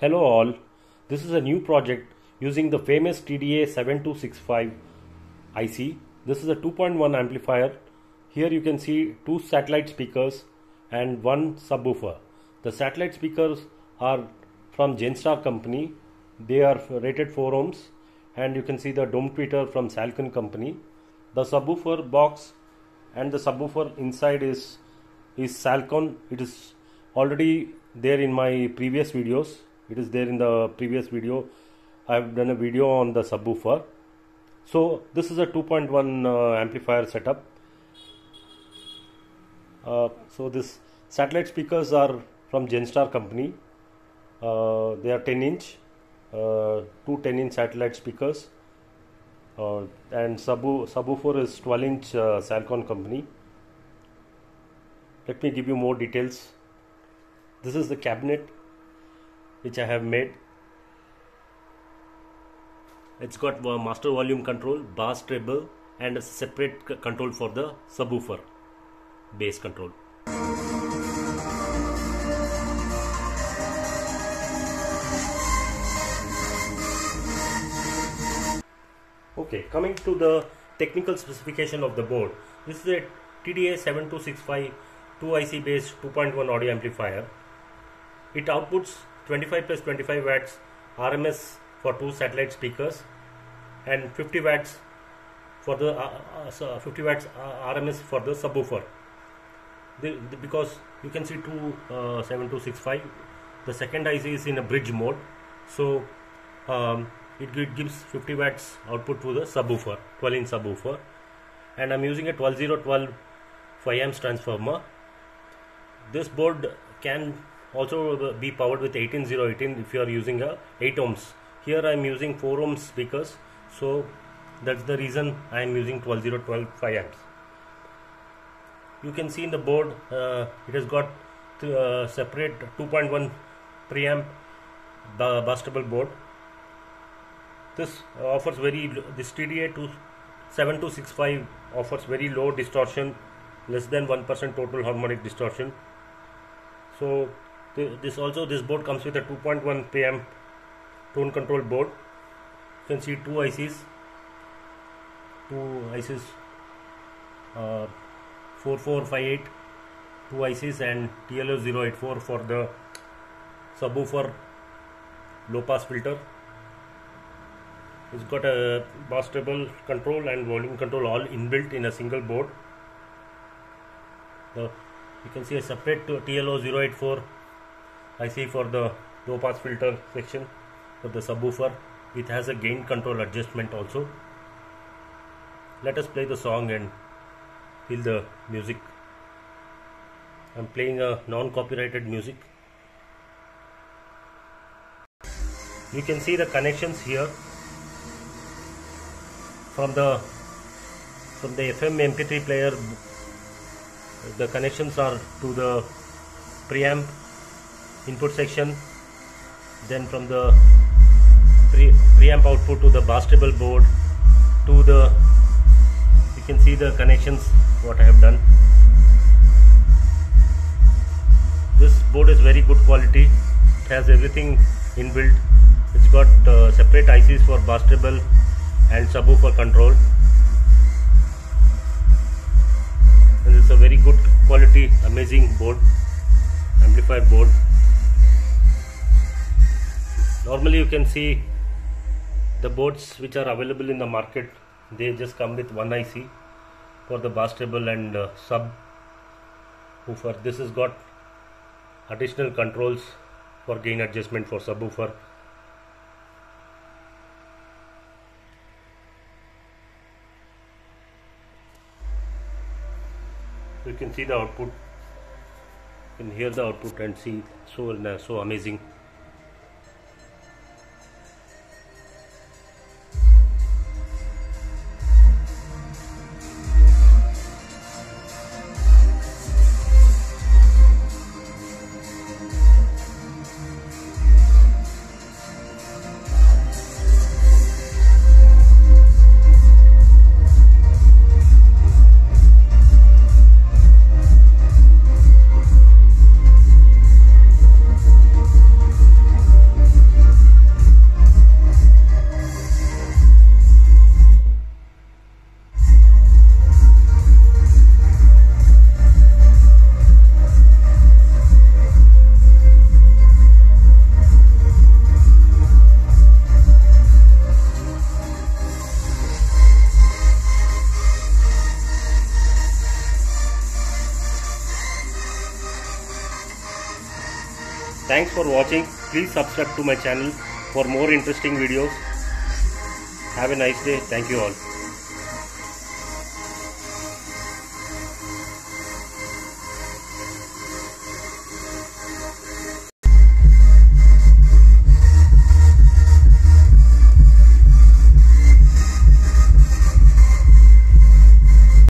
Hello all, this is a new project using the famous TDA 7265 IC. This is a 2.1 amplifier. Here you can see two satellite speakers and one subwoofer. The satellite speakers are from Genstar company. They are rated 4 ohms and you can see the dome tweeter from Salcon company. The subwoofer box and the subwoofer inside is is Salcon. It is already there in my previous videos. It is there in the previous video. I have done a video on the subwoofer. So this is a 2.1 uh, amplifier setup. Uh, so this satellite speakers are from Genstar company. Uh, they are 10 inch, uh, two 10 inch satellite speakers, uh, and subwoo- subwoofer is 12 inch uh, Salcon company. Let me give you more details. This is the cabinet which I have made. It's got uh, master volume control, bass treble, and a separate control for the subwoofer, bass control. Okay, coming to the technical specification of the board. This is a TDA 7265 2IC based 2.1 audio amplifier. It outputs 25 plus 25 watts RMS for two satellite speakers and 50 watts for the uh, uh, 50 watts uh, RMS for the subwoofer. The, the- because you can see two uh, 7265 the second IC is in a bridge mode. So um, it, gi- gives 50 watts output to the subwoofer 12 inch subwoofer. And I'm using a 12012 5 amps transformer. This board can also be powered with 18018 if you are using a 8 ohms. Here I am using 4 ohms speakers so that's the reason I am using 12012 5 amps. You can see in the board uh, it has got uh, separate 2.1 preamp bu- bustable board. This offers very this TDA to 7265 offers very low distortion less than 1% total harmonic distortion. So this also this board comes with a 2.1 PM tone control board. You can see two ICs two ICs uh, 4558 two ICs and TL084 for the subwoofer low pass filter. It's got a bass treble control and volume control all inbuilt in a single board. The, you can see a separate TL084 IC for the low pass filter section for the subwoofer. It has a gain control adjustment also. Let us play the song and feel the music. I'm playing a non-copyrighted music. You can see the connections here. From the from the FM MP3 player the connections are to the preamp input section then from the pre- preamp output to the bass treble board to the you can see the connections what I have done. This board is very good quality. It has everything inbuilt. It's got uh, separate ICs for bass treble and subwoofer control. And it's a very good quality amazing board amplifier board normally you can see the boards which are available in the market. They just come with one IC for the bass treble and uh, sub woofer. This has got additional controls for gain adjustment for subwoofer you can see the output. You can hear the output and see so so amazing Thanks for watching. Please subscribe to my channel for more interesting videos. Have a nice day. Thank you all.